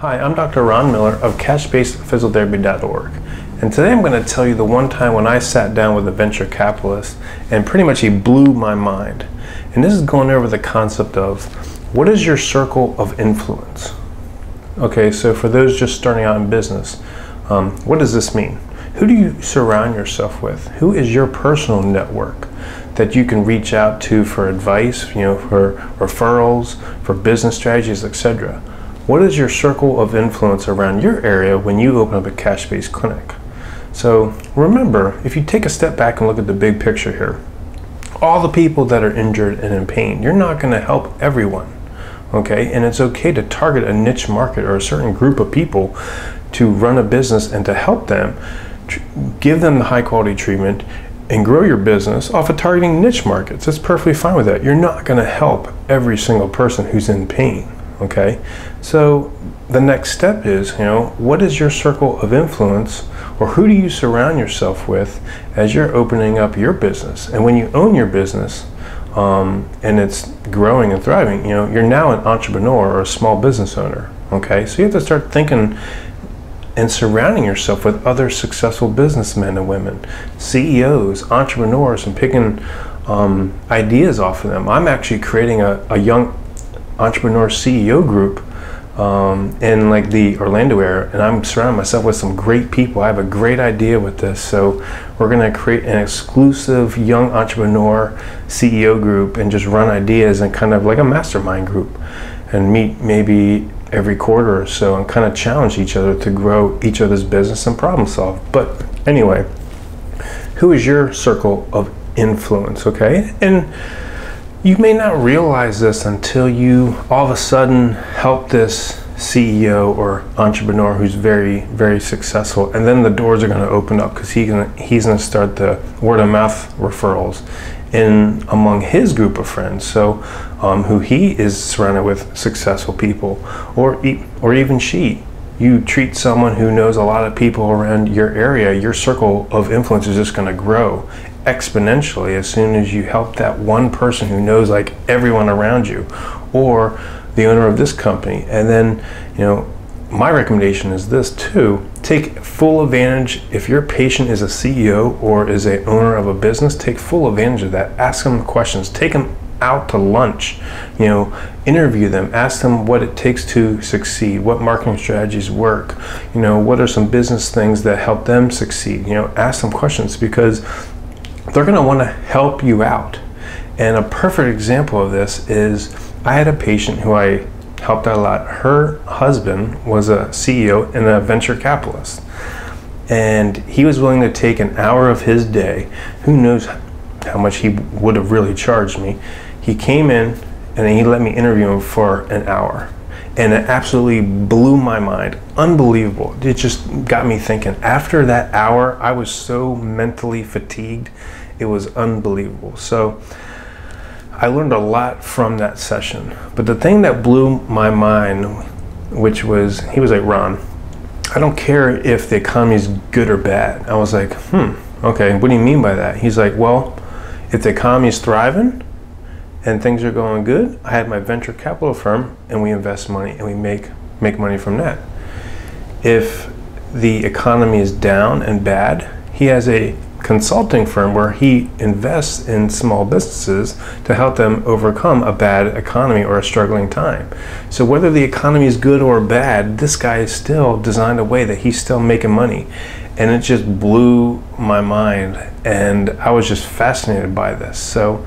Hi, I'm Dr. Ron Miller of CashBasedPhysiotherapy.org. And today I'm going to tell you the one time when I sat down with a venture capitalist and pretty much he blew my mind. And this is going over the concept of what is your circle of influence? Okay, so for those just starting out in business, um, what does this mean? Who do you surround yourself with? Who is your personal network that you can reach out to for advice, you know, for referrals, for business strategies, etc.? What is your circle of influence around your area when you open up a cash based clinic? So remember, if you take a step back and look at the big picture here, all the people that are injured and in pain, you're not going to help everyone. Okay, and it's okay to target a niche market or a certain group of people to run a business and to help them, give them the high quality treatment, and grow your business off of targeting niche markets. It's perfectly fine with that. You're not going to help every single person who's in pain. Okay, so the next step is, you know, what is your circle of influence or who do you surround yourself with as you're opening up your business? And when you own your business um, and it's growing and thriving, you know, you're now an entrepreneur or a small business owner. Okay, so you have to start thinking and surrounding yourself with other successful businessmen and women, CEOs, entrepreneurs, and picking um, ideas off of them. I'm actually creating a, a young entrepreneur CEO group um, in like the Orlando area, and I'm surrounding myself with some great people. I have a great idea with this, so we're going to create an exclusive young entrepreneur CEO group and just run ideas and kind of like a mastermind group, and meet maybe every quarter or so and kind of challenge each other to grow each other's business and problem solve. But anyway, who is your circle of influence? Okay, and you may not realize this until you all of a sudden help this CEO or entrepreneur who's very, very successful, and then the doors are going to open up because he he's going to start the word of mouth referrals in among his group of friends. So, um, who he is surrounded with successful people, or or even she. You treat someone who knows a lot of people around your area, your circle of influence is just going to grow, exponentially as soon as you help that one person who knows like everyone around you or the owner of this company. And then you know my recommendation is this too. Take full advantage. If your patient is a ceo or is a owner of a business take full advantage of that. Ask them questions. Take them out to lunch. You know interview them. Ask them what it takes to succeed what marketing strategies work you know what are some business things that help them succeed? You know ask them questions because they're going to want to help you out. And a perfect example of this is I had a patient who I helped out a lot. Her husband was a CEO and a venture capitalist. And he was willing to take an hour of his day. Who knows how much he would have really charged me. He came in and he let me interview him for an hour. And it absolutely blew my mind. Unbelievable. It just got me thinking. After that hour, I was so mentally fatigued it was unbelievable. So I learned a lot from that session. But the thing that blew my mind, which was, he was like, Ron, I don't care if the economy is good or bad. I was like, hmm, okay, what do you mean by that? He's like, well, if the economy is thriving and things are going good, I have my venture capital firm and we invest money and we make, make money from that. If the economy is down and bad, he has a consulting firm where he invests in small businesses to help them overcome a bad economy or a struggling time. So whether the economy is good or bad, this guy is still designed a way that he's still making money. And it just blew my mind and I was just fascinated by this. So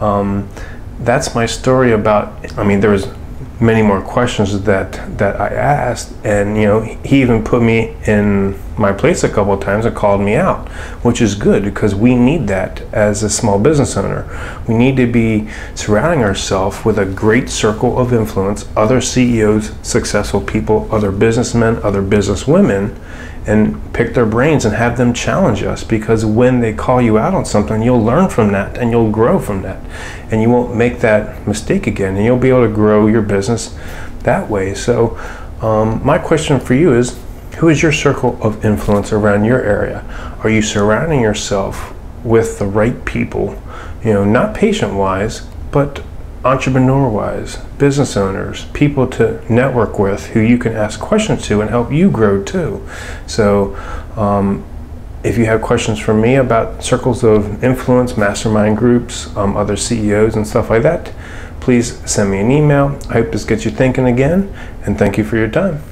um, that's my story about, I mean, there was many more questions that that I asked, and you know he even put me in my place a couple of times and called me out, which is good because we need that as a small business owner. We need to be surrounding ourselves with a great circle of influence, other CEOs, successful people, other businessmen, other businesswomen, and pick their brains and have them challenge us because when they call you out on something, you'll learn from that and you'll grow from that. And you won't make that mistake again and you'll be able to grow your business that way. So, um, my question for you is who is your circle of influence around your area? Are you surrounding yourself with the right people, you know, not patient wise, but entrepreneur wise, business owners, people to network with who you can ask questions to and help you grow too. So, um, if you have questions for me about circles of influence, mastermind groups, um, other CEOs, and stuff like that, please send me an email. I hope this gets you thinking again, and thank you for your time.